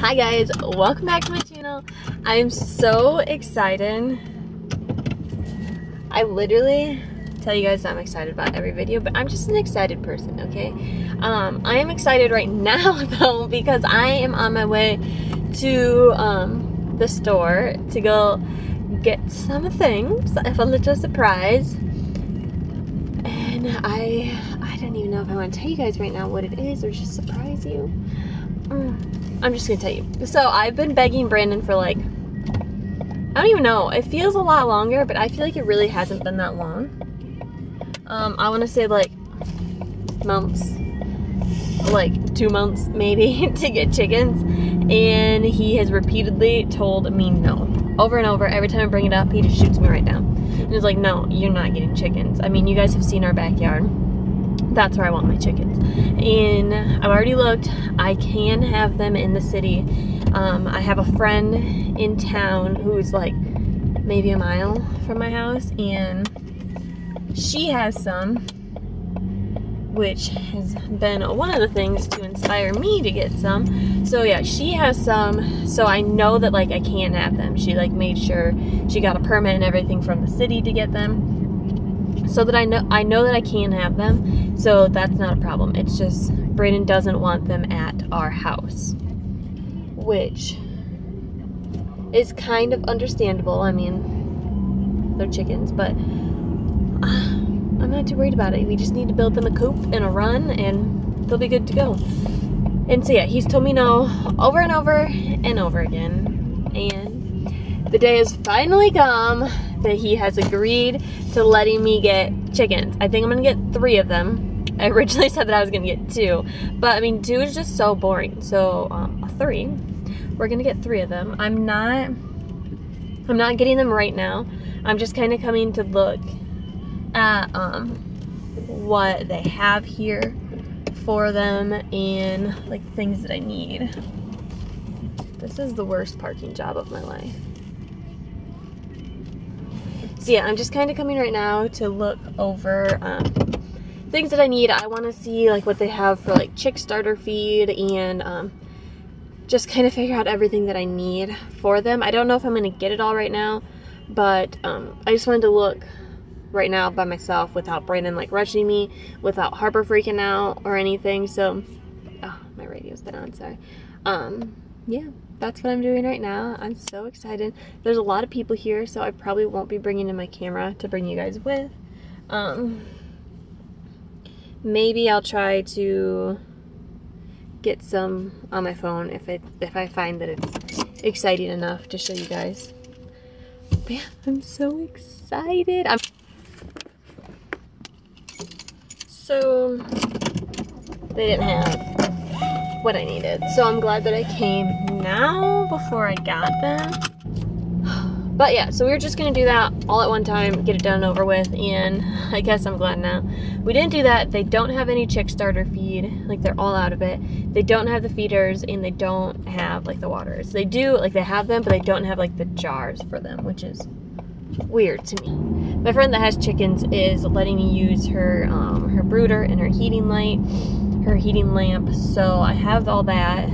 Hi guys, welcome back to my channel. I'm so excited. I literally tell you guys I'm excited about every video, but I'm just an excited person, okay? Um, I am excited right now though because I am on my way to um, the store to go get some things. I have a little surprise. And I I don't even know if I want to tell you guys right now what it is or just surprise you. Mm, I'm just gonna tell you. So I've been begging Brandon for like I don't even know. It feels a lot longer, but I feel like it really hasn't been that long. Um, I want to say like months, like two months maybe to get chickens, and he has repeatedly told me no, over and over. Every time I bring it up, he just shoots me right down. And he's like, "No, you're not getting chickens." I mean, you guys have seen our backyard. That's where I want my chickens. And I've already looked. I can have them in the city. Um, I have a friend in town who's like maybe a mile from my house, and she has some, which has been one of the things to inspire me to get some. So yeah, she has some, so I know that like I can't have them. She like made sure she got a permit and everything from the city to get them. So that I know I know that I can have them. So that's not a problem. It's just Brandon doesn't want them at our house. Which is kind of understandable. I mean, they're chickens, but uh, I'm not too worried about it. We just need to build them a coop and a run, and they'll be good to go. And so yeah, he's told me no over and over and over again. And the day has finally come that he has agreed to letting me get chickens. I think I'm gonna get three of them. I originally said that I was gonna get two, but I mean, two is just so boring. So um, three, we're gonna get three of them. I'm not, I'm not getting them right now. I'm just kind of coming to look at um, what they have here for them and like things that I need. This is the worst parking job of my life. So yeah, I'm just kind of coming right now to look over um, things that I need. I want to see like what they have for like chick starter feed and um, just kind of figure out everything that I need for them. I don't know if I'm going to get it all right now, but um, I just wanted to look right now by myself without Brandon like rushing me, without Harper freaking out or anything. So, oh, my radio's been on, sorry. Um, yeah, that's what I'm doing right now. I'm so excited. There's a lot of people here, so I probably won't be bringing in my camera to bring you guys with. Um, maybe I'll try to get some on my phone if it if I find that it's exciting enough to show you guys. But yeah, I'm so excited. I'm so they didn't have what I needed. So I'm glad that I came now before I got them. But yeah, so we were just gonna do that all at one time, get it done over with, and I guess I'm glad now. We didn't do that. They don't have any chick starter feed, like they're all out of it. They don't have the feeders and they don't have like the waters. They do, like they have them, but they don't have like the jars for them, which is weird to me. My friend that has chickens is letting me use her um, her brooder and her heating light, her heating lamp. So I have all that.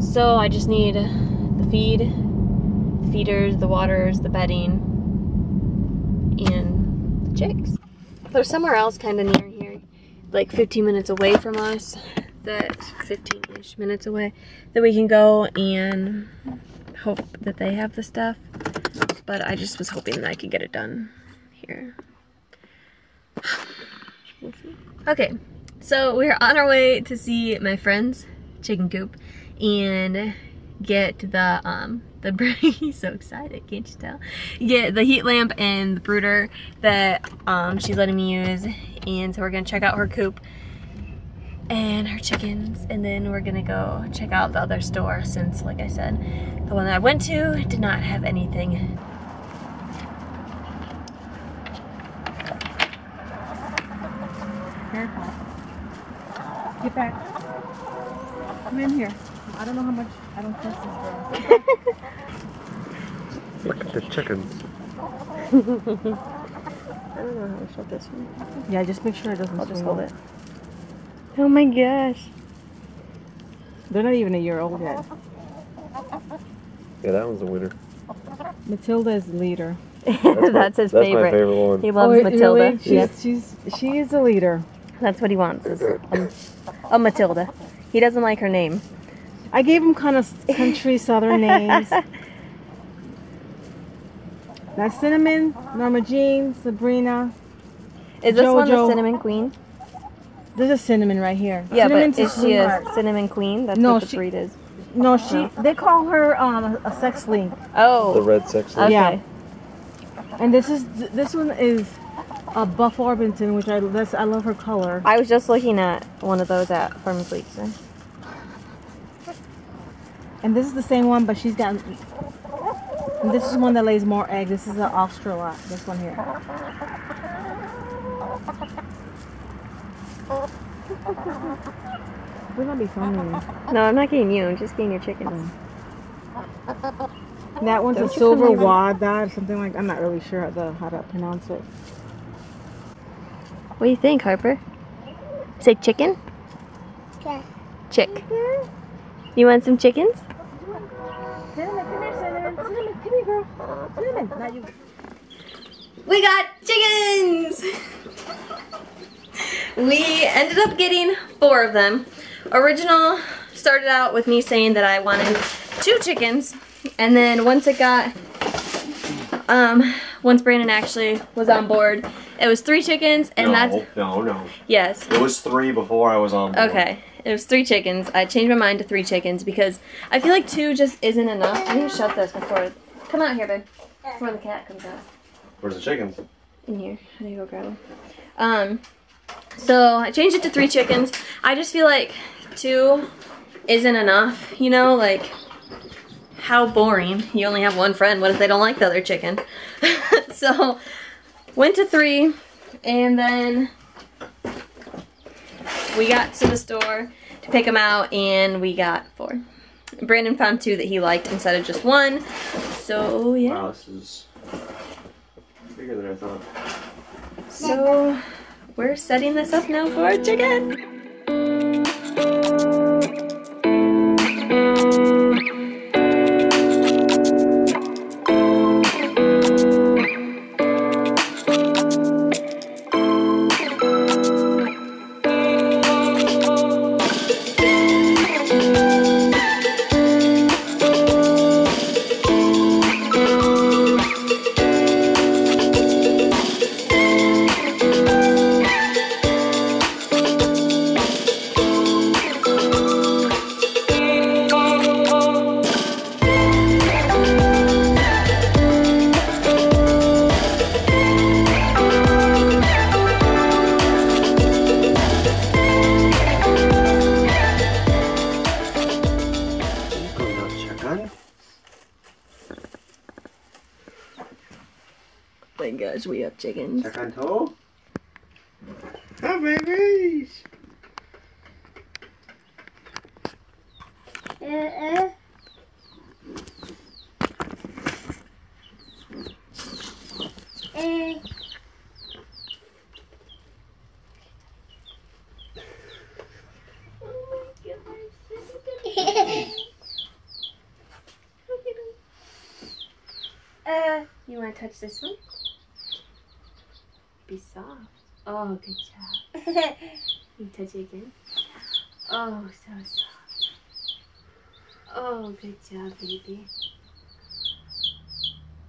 So I just need the feed, the feeders, the waters, the bedding, and the chicks. There's somewhere else kind of near here, like 15 minutes away from us, that 15-ish minutes away, that we can go and hope that they have the stuff. But I just was hoping that I could get it done here. Okay, so we're on our way to see my friend's chicken coop and get the um the he's so excited can't you tell? Get the heat lamp and the brooder that um she's letting me use. And so we're gonna check out her coop and her chickens and then we're gonna go check out the other store since like I said the one that I went to did not have anything. Careful. Get back. Come in here. I don't know how much. I don't trust this girl. Look at the chickens. I don't know how to shut this one Yeah, just make sure it doesn't I'll just hold it oh my gosh They're not even a year old yet. Yeah, that one's a winner. Matilda is the leader. That's, my- his That's my favorite. favorite one. He loves Oh, Matilda. really? She's, Yep. she's she is the leader. That's what he wants. Is a, a Matilda. He doesn't like her name. I gave him kind of country southern names. That's Cinnamon, Norma Jean, Sabrina. Is this one the cinnamon queen? There's a cinnamon right here. Yeah, Cinnamon's but a is she a cinnamon queen? That's No, what the she- breed is. No, she. They call her um, a, a sex link. Oh, the red section. okay. Yeah. And this is this one is a Buff Orpington, which I that's, I love her color. I was just looking at one of those at Farm Fleets. And this is the same one, but she's got. And this is one that lays more eggs. This is an Australorp. This one here. We're gonna be filming. No, I'm not getting you. I'm just getting your chickens. Oh. That one's Don't a silver come here. wada or something like. I'm not really sure how to how to pronounce it. What do you think, Harper? Say chicken? Chick. You want some chickens? Cinnamon, come here, cinnamon. Cinnamon, come here, girl. Cinnamon, not you. We got chickens! we ended up getting four of them. Original started out with me saying that I wanted two chickens. And then once it got, um, once Brandon actually was on board, it was three chickens and no, that's, no, no. yes. It was three before I was on board. Okay, it was three chickens. I changed my mind to three chickens because I feel like two just isn't enough. I need to shut this before, come out here, babe, before the cat comes out. Where's the chickens? in here. How do you go grab them? Um, so I changed it to three chickens. I just feel like two isn't enough, you know, like how boring. You only have one friend. What if they don't like the other chicken? so went to three and then we got to the store to pick them out and we got four. Brandon found two that he liked instead of just one. So yeah. Wow, this is bigger than I thought. So we're setting this up now for our chicken. My gosh, we have chickens. Chicken toe. Hi, babies. Uh. uh, uh. uh you want to touch this one? Be soft. Oh, good job. You touch it again. Oh, so soft. Oh, good job, baby.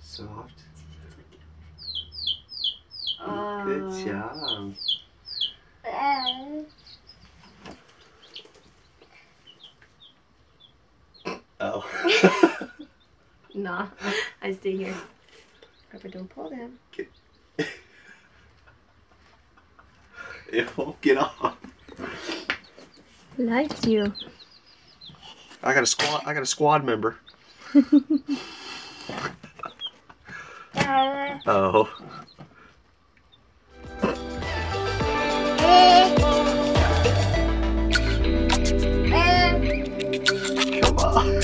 Soft. Oh. Good job. Oh. Nah, I stay here. Pepper, don't pull them. it'll get off. Likes you. I got a squad. I got a squad member. oh. Come on.